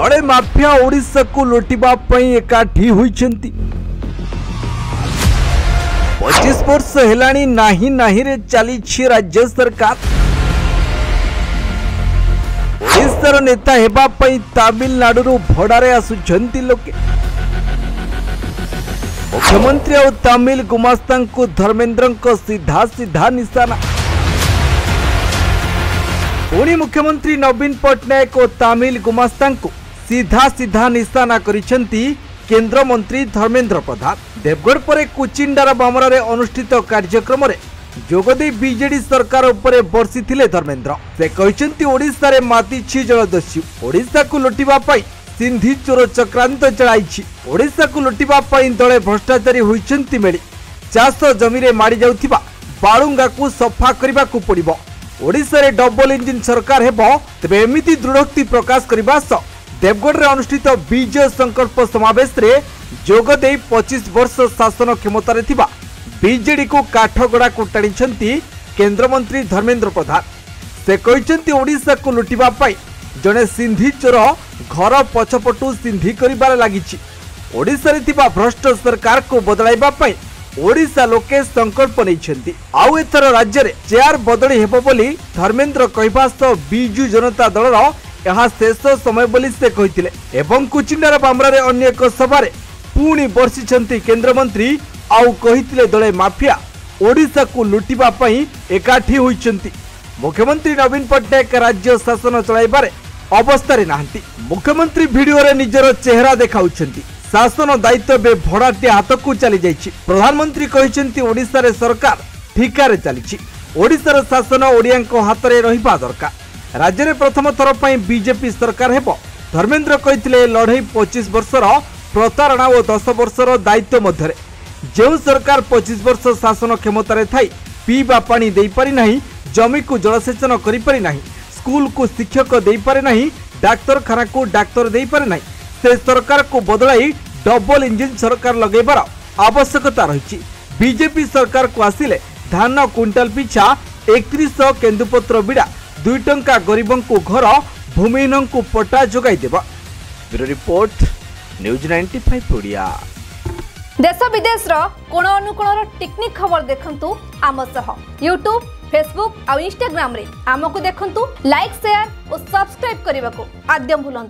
दले mafia Voda को लुटापी एकाठी होती पचीस वर्ष है चली राज्य सरकार ओडार नेता हेपी तामिलनाडु भड़ारे आसुंट लोके मुख्यमंत्री और तमिल गुमास्ता धर्मेन्द्र सीधा सीधा निशाना पुणी मुख्यमंत्री नवीन पट्टनायक और तमिल गुमास्ता ସିଧା ସିଧା ନିଶାନା କରିଛନ୍ତି କେନ୍ଦ୍ରମନ୍ତ୍ରୀ ଧର୍ମେନ୍ଦ୍ର ପ୍ରଧାନ ଦେବଗଡ଼ ପରେ କୁଚିଣ୍ଡାର ବାମରାରେ ଅନୁଷ୍ଠିତ କାର୍ଯ୍ୟକ୍ରମରେ ଯୋଗଦେଇ ବିଜେଡି ସରକାର ଉପରେ ବର୍ଷିଥିଲେ ଧର୍ମେନ୍ଦ୍ର ସେ କହିଛନ୍ତି ଓଡ଼ିଶାରେ ମାତିଛି ଜଳଦସ୍ୟୁ ଓଡ଼ିଶାକୁ ଲୁଟିବା ପାଇଁ ସିନ୍ଧି ଚୋର ଚକ୍ରାନ୍ତ ଚଳାଇଛି ଓଡ଼ିଶାକୁ ଲୁଟିବା ପାଇଁ ଦଳେ ଭ୍ରଷ୍ଟାଚାରୀ ହୋଇଛନ୍ତି ମେଳି ଚାଷ ଜମିରେ ମାଡ଼ି ଯାଉଥିବା ବାଳୁଙ୍ଗାକୁ ସଫା କରିବାକୁ ପଡ଼ିବ ଓଡ଼ିଶାରେ ଡବଲ ଇଞ୍ଜିନ୍ ସରକାର ହେବ ତେବେ ଏମିତି ଦୃଢ଼ୋକ୍ତି ପ୍ରକାଶ କରିବା ସହ দেবগড়ে অনুষ্ঠিত বিজয় সংকল্প সমাবেশে যোগ দিয়ে পঁচিশ বর্ষ শাসন ক্ষমতায় থাকা বিজেডিকে কাঠগড়া টাড়ি কেন্দ্রমন্ত্রী ধর্মেন্দ্র প্রধান সে কিন্তু ওড়শাকে লুটিবা জনে সিন্ধি চোর ঘর পছপটু সিন্ধি করবার লাগিছে ওড়শার ভ্রষ্ট সরকার বদলাইবা ওড়শা লোকে সংকল্প নিয়েছেন আউ এথর রাজ্যের চেয়ার বদলি হব বলে ধর্মেন্দ্র কহা সহ বিজু জনতা দলর ଏହା ଶେଷ ସମୟ ବୋଲି ସେ କହିଥିଲେ ଏବଂ କୁଚିଣ୍ଡାର ବାମ୍ରାରେ ଅନ୍ୟ ଏକ ସଭାରେ ପୁଣି ବର୍ଷିଛନ୍ତି କେନ୍ଦ୍ରମନ୍ତ୍ରୀ ଆଉ କହିଥିଲେ ଦଳେ ମାଫିଆ ଓଡ଼ିଶାକୁ ଲୁଟିବା ପାଇଁ ଏକାଠି ହୋଇଛନ୍ତି ମୁଖ୍ୟମନ୍ତ୍ରୀ ନବୀନ ପଟ୍ଟନାୟକ ରାଜ୍ୟ ଶାସନ ଚଳାଇବାରେ ଅବସ୍ଥାରେ ନାହାନ୍ତି ମୁଖ୍ୟମନ୍ତ୍ରୀ ଭିଡିଓରେ ନିଜର ଚେହେରା ଦେଖାଉଛନ୍ତି ଶାସନ ଦାୟିତ୍ୱ ଏବେ ଭଡ଼ାଟିଆ ହାତକୁ ଚାଲିଯାଇଛି ପ୍ରଧାନମନ୍ତ୍ରୀ କହିଛନ୍ତି ଓଡ଼ିଶାରେ ସରକାର ଠିକାରେ ଚାଲିଛି ଓଡ଼ିଶାର ଶାସନ ଓଡ଼ିଆଙ୍କ ହାତରେ ରହିବା ଦରକାର ରାଜ୍ୟରେ ପ୍ରଥମ ଥର ପାଇଁ ବିଜେପି ସରକାର ହେବ ଧର୍ମେନ୍ଦ୍ର କହିଥିଲେ ଲଢ଼େଇ ପଚିଶ ବର୍ଷର ପ୍ରତାରଣା ଓ ଦଶ ବର୍ଷର ଦାୟିତ୍ୱ ମଧ୍ୟରେ ଯେଉଁ ସରକାର ପଚିଶ ବର୍ଷ ଶାସନ କ୍ଷମତାରେ ଥାଇ ପିଇବା ପାଣି ଦେଇପାରି ନାହିଁ ଜମିକୁ ଜଳସେଚନ କରିପାରି ନାହିଁ ସ୍କୁଲକୁ ଶିକ୍ଷକ ଦେଇପାରେ ନାହିଁ ଡାକ୍ତରଖାନାକୁ ଡାକ୍ତର ଦେଇପାରେ ନାହିଁ ସେ ସରକାରକୁ ବଦଳାଇ ଡବଲ ଇଞ୍ଜିନ୍ ସରକାର ଲଗାଇବାର ଆବଶ୍ୟକତା ରହିଛି ବିଜେପି ସରକାରକୁ ଆସିଲେ ଧାନ କୁଇଣ୍ଟାଲ ପିଛା ଏକତିରିଶଶହ କେନ୍ଦୁପତ୍ର ବିଡ଼ା ଦୁଇ ଟଙ୍କା ଗରିବଙ୍କୁ ଘର ଭୂମିହୀନଙ୍କୁ ପଟା ଯୋଗାଇଦେବ bureau report news ninety five Odia ଦେଶ ବିଦେଶର କୋଣ ଅନୁକୋଣର ଟିକ୍ନିକ୍ ଖବର ଦେଖନ୍ତୁ ଆମ ସହ ୟୁଟ୍ୟୁବ୍ ଫେସବୁକ୍ ଆଉ ଇନ୍ଷ୍ଟାଗ୍ରାମରେ ଆମକୁ ଦେଖନ୍ତୁ ଲାଇକ୍ ସେୟାର ଓ ସବସ୍କ୍ରାଇବ୍ କରିବାକୁ ଆଦ୍ୟ ଭୁଲନ୍ତୁ